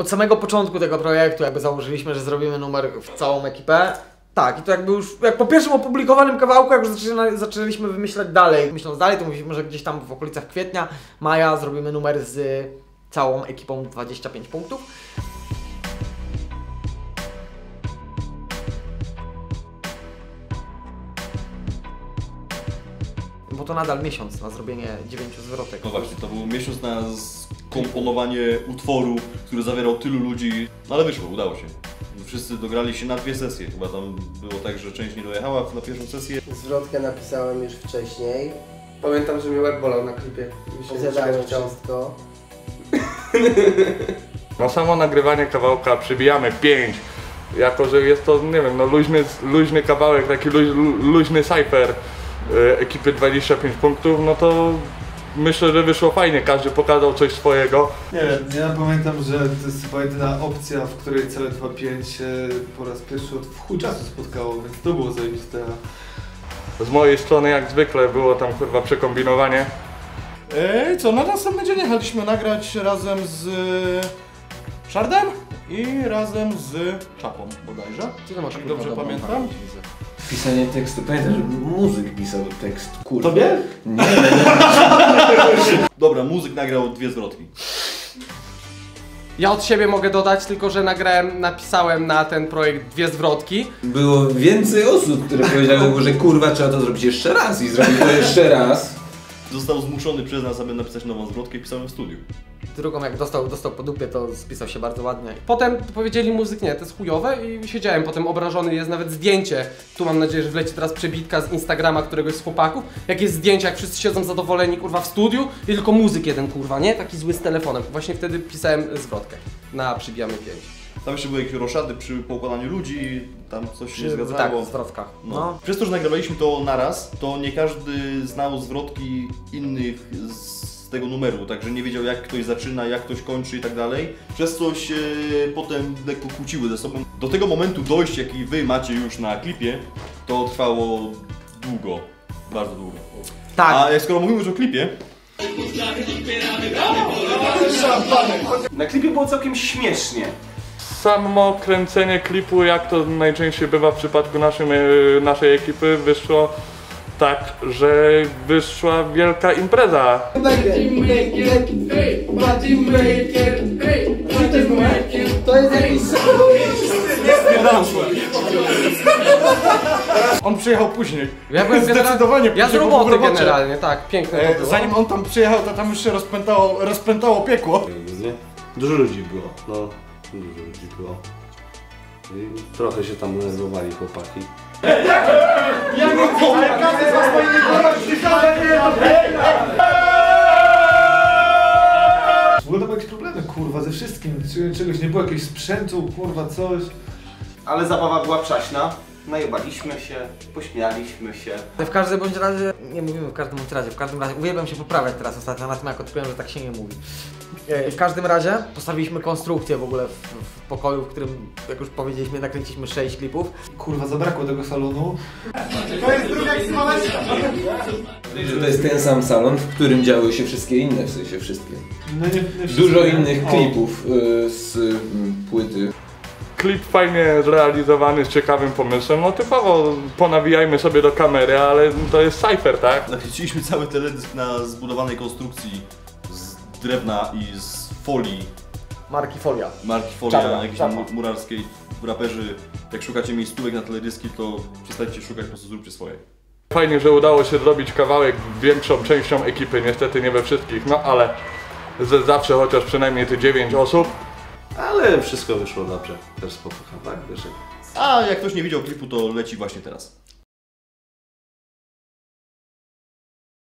Od samego początku tego projektu jakby założyliśmy, że zrobimy numer w całą ekipę. Tak, i to jakby już, jak po pierwszym opublikowanym kawałku, jak już zaczyna, zaczęliśmy wymyślać dalej, myśląc dalej, to mówiliśmy, że gdzieś tam w okolicach kwietnia, maja zrobimy numer z całą ekipą 25 punktów. Bo to nadal miesiąc na zrobienie 9 zwrotek. No właśnie, to był miesiąc na skomponowanie utworu, który zawierał tylu ludzi, no ale wyszło, udało się. Wszyscy dograli się na dwie sesje, chyba tam było tak, że część nie dojechała na pierwszą sesję. Zwrotkę napisałem już wcześniej. Pamiętam, że mi łeb bolał na klipie. Chciało. wszystko. Na samo nagrywanie kawałka przybijamy 5. Jako, że jest to, nie wiem, no luźny, luźny kawałek, taki luź, lu- luźny cypher y, ekipy 25 punktów, no to myślę, że wyszło fajnie, każdy pokazał coś swojego. Nie wiem, ja pamiętam, że to jest chyba jedyna opcja, w której całe 2.5 się po raz pierwszy od w chuj czasu spotkało, więc to było zajebiste. Z mojej strony jak zwykle było tam chyba przekombinowanie. Ej, co, na następny dzień jechaliśmy nagrać razem z Shardem i razem z Czapą bodajże. Ty to masz kurwa dobrze dobrą pamiętam? pamięć, widzę. Pisanie tekstu. Pamiętam, że muzyk pisał tekst, kurwa. Tobie? Nie, Dobra, muzyk nagrał dwie zwrotki. Ja od siebie mogę dodać tylko, że nagrałem, napisałem na ten projekt dwie zwrotki. było więcej osób, które powiedziały, że kurwa trzeba to zrobić jeszcze raz i zrobić to jeszcze raz. Został zmuszony przez nas, aby napisać nową zwrotkę i pisałem w studiu. Drugą jak dostał, dostał po dupie, to spisał się bardzo ładnie. Potem powiedzieli muzyk, nie, to jest chujowe i siedziałem potem obrażony, jest nawet zdjęcie, tu mam nadzieję, że wleci teraz przebitka z Instagrama któregoś z chłopaków, jak jest zdjęcie, jak wszyscy siedzą zadowoleni, kurwa, w studiu i tylko muzyk jeden, kurwa, nie? Taki zły z telefonem. Właśnie wtedy pisałem zwrotkę na Przybijamy 5. Tam jeszcze były jakieś roszady przy poukładaniu ludzi, tam coś się nie Tak, zgadzało. w zwrotkach. No. No. Przez to, że nagrywaliśmy to naraz, to nie każdy znał zwrotki innych z tego numeru, także nie wiedział jak ktoś zaczyna, jak ktoś kończy i tak dalej. Przez co się potem lekko kłóciły ze sobą. Do tego momentu dojść, jaki wy macie już na klipie, to trwało długo. Bardzo długo. Tak. A skoro mówimy już o klipie, Na klipie było całkiem śmiesznie. Samo kręcenie klipu, jak to najczęściej bywa w przypadku naszym, e, naszej ekipy, wyszło tak, że wyszła wielka impreza. To jest jakiś... On przyjechał później. Ja byłem Zdecydowanie Ja z później, bo roboty w robocie. generalnie, tak, piękne to E, było. zanim on tam przyjechał, to tam już się rozpętało, rozpętało piekło. Dużo ludzi było, no. Dużo ludzi było. I trochę się tam denerwowali chłopaki. W ogóle to były jakieś problemy, kurwa, ze wszystkim. Czy- Czegoś nie było, jakiegoś sprzętu, kurwa, coś. Ale zabawa była przaśna. Najebaliśmy się, pośmialiśmy się. W każdym bądź razie, nie mówimy w każdym bądź razie, w każdym razie, uwielbiam się poprawiać teraz ostatnio, na tym jak odkryłem, że tak się nie mówi. E, W każdym razie postawiliśmy konstrukcję w ogóle w, w pokoju, w którym, jak już powiedzieliśmy, nakręciliśmy 6 klipów. Kurwa, zabrakło tego salonu. Że to jest ten sam salon, w którym działy się wszystkie inne, w sensie wszystkie. No nie, nie wszystko. Dużo innych klipów y, z y, płyty. Klip fajnie zrealizowany, z ciekawym pomysłem. No typowo ponawijajmy sobie do kamery, ale to jest cypher, tak? nakręciliśmy cały teledysk na zbudowanej konstrukcji z drewna i z folii Marki Folia. marki Folia, Czarna, jakiejś tam czarna. murarskiej. Raperzy, jak szukacie miejscówek na teledyski, to przestańcie szukać, po prostu zróbcie swoje. Fajnie, że udało się zrobić kawałek większą częścią ekipy, niestety nie we wszystkich, no ale z, zawsze chociaż przynajmniej te 9 osób. Ale wszystko wyszło dobrze. Też spoko, tak? Wiesz, jak A jak ktoś nie widział klipu, to leci właśnie teraz.